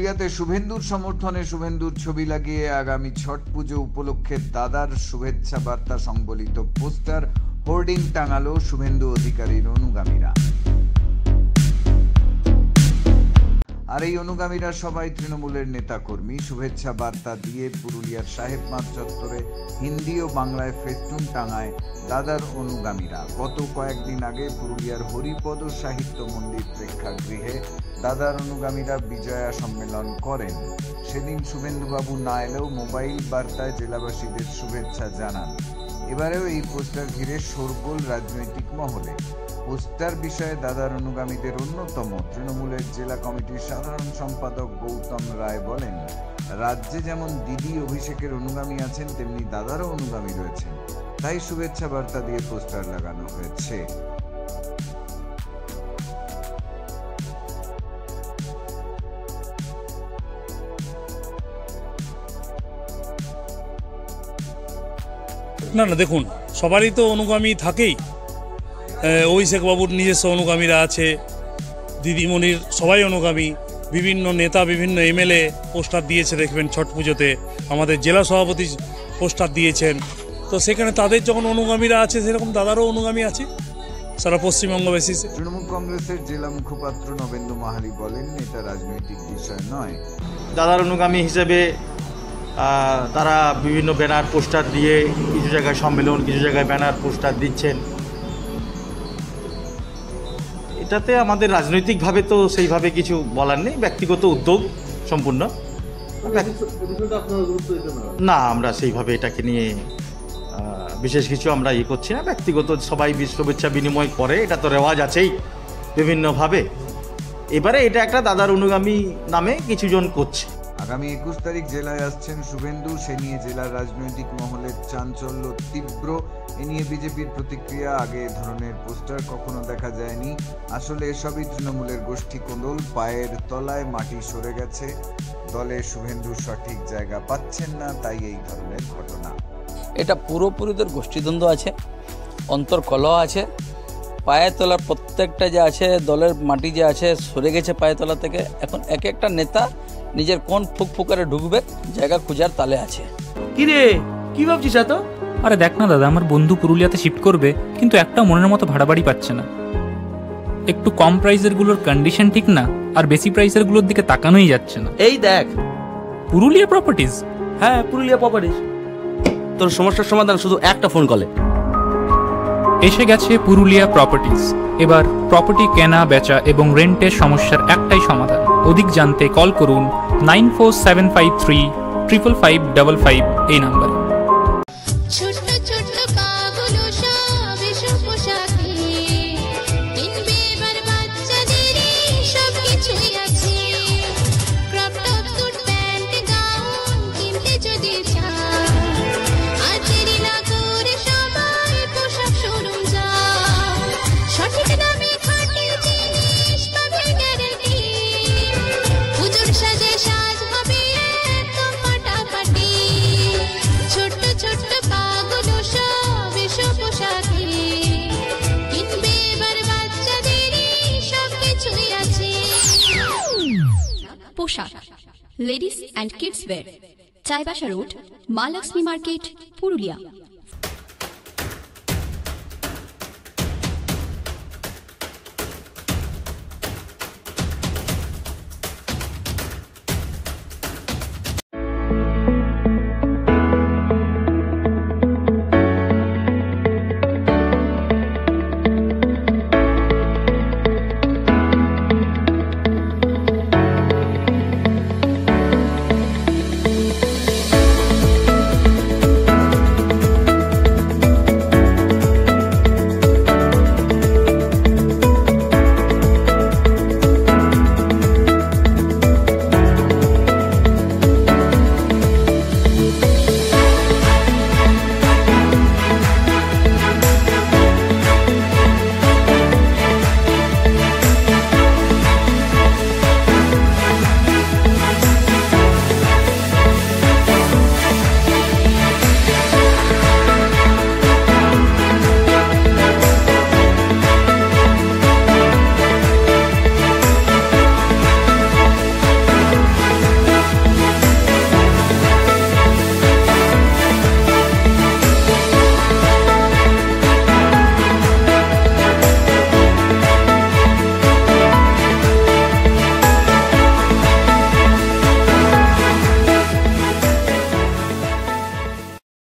পুরুলিয়াতে শুভেন্দুর সমর্থনে শুভেন্দুর ছবি লাগিয়ে আগামী ছট পুজো উপলক্ষে দাদার শুভেচ্ছা বার্তা সংবলিত পোস্টার হোর্ডিং টাঙালো শুভেন্দু অধিকারীর অনুগামীরা। আর এই অনুগামীরা সবাই তৃণমূলের নেতাকর্মী। শুভেচ্ছা বার্তা দিয়ে পুরুলিয়ার সাহেব মাঠ চত্বরে হিন্দি ও বাংলায় ফেস্টুন টাঙায় দাদার অনুগামীরা। গত কয়েকদিন আগে পুরুলিয়ার হরিপদ সাহিত্য মন্দির প্রেক্ষাগৃহে দাদার অনুগামীরা বিজয়া সম্মেলন করেন। সেদিন শুভেন্দুবাবু না এলেও মোবাইল বার্তায় জেলাবাসীদের শুভেচ্ছা জানান। এবারেও এই পোস্টার ঘিরে শোরগোল রাজনৈতিক মহলে। পোস্টার বিষয়ে দাদার অনুগামীদের অন্যতম তৃণমূলের জেলা কমিটির সাধারণ সম্পাদক গৌতম রায় বলেন, রাজ্যে যেমন দিদি অভিষেকের অনুগামী আছেন, তেমনি দাদারও অনুগামী রয়েছেন। তাই শুভেচ্ছা বার্তা দিয়ে পোস্টার লাগানো হয়েছে। না না, দেখুন, সবারই তো অনুগামী থাকেই। অভিষেক বাবুর নিজস্ব অনুগামীরা আছে দিদিমণির সবাই অনুগামী বিভিন্ন নেতা বিভিন্ন এমএলএ পোস্টার দিয়েছে দেখবেন ছট পুজোতে। আমাদের জেলা সভাপতি পোস্টার দিয়েছেন। তো সেখানে তাদের যখন অনুগামীরা আছে সেরকম দাদারও অনুগামী আছে? সারা পশ্চিমবঙ্গ বেসিসে। তৃণমূল কংগ্রেসের জেলা মুখপাত্র নবেন্দু মাহালি বলেন এটা রাজনৈতিক বিষয় নয়। দাদার অনুগামী হিসেবে তারা বিভিন্ন ব্যানার পোস্টার দিয়ে কিছু জায়গায় সম্মেলন কিছু জায়গায় ব্যানার পোস্টার দিচ্ছেন। এটাতে আমাদের রাজনৈতিকভাবে তো সেইভাবে কিছু বলার নেই, ব্যক্তিগত উদ্যোগ সম্পূর্ণ। না, আমরা সেইভাবে এটাকে নিয়ে বিশেষ কিছু আমরা ইয়ে করছি না। ব্যক্তিগত সবাই শুভেচ্ছা বিনিময় করে, এটা তো রেওয়াজ আছেই বিভিন্নভাবে। এবারে এটা একটা দাদার অনুগামী নামে কিছুজন করছে। আগামী একুশ তারিখ জেলায় আসছেন শুভেন্দু সে নিয়ে জেলার রাজনৈতিক মহলের চাঞ্চল্য তীব্র এ নিয়ে বিজেপির প্রতিক্রিয়া আগে এ ধরনের পোস্টার কখনো দেখা যায়নি। আসলে এসবই তৃণমূলের গোষ্ঠী কোন্দল পায়ের তলায় মাটি সরে গেছে। দলে শুভেন্দু সঠিক জায়গা পাচ্ছেন না তাই এই ধরনের ঘটনা। এটা পুরোপুরিদের গোষ্ঠীদ্বন্দ্ব আছে অন্তর্কলহ আছে। পায়ের তলার প্রত্যেকটা যে আছে দলের মাটি যে আছে সরে গেছে পায়ের তলা থেকে। এখন এক একটা নেতা নিজের কোন ফুক ফুকারে ঢুকবে জায়গা খুঁজার তালে আছে। কিরে কি ভাবছিস এত? আরে দেখ না দাদা আমার বন্ধু পুরুলিয়াতে শিফট করবে কিন্তু একটা মনের মতো ভাড়া বাড়ি পাচ্ছে না। একটু কম প্রাইসেরগুলোর কন্ডিশন ঠিক না আর বেশি প্রাইসেরগুলোর দিকে তাকানোই যাচ্ছে না। এই দেখ। পুরুলিয়া প্রপার্টিজ হ্যাঁ পুরুলিয়া প্রপার্টিস তোর সমস্যার সমাধান শুধু একটা ফোন কলে এসে গেছে পুরুলিয়া প্রপার্টিজ এবার প্রপার্টি কেনা বেচা এবং রেন্টের সমস্যার একটাই সমাধান। অধিক জানতে কল করুন nine four seven five three triple five double five এই নাম্বারে পোশাক। Ladies and kids wear Chaibasa road Maa Lakshmi market Purulia.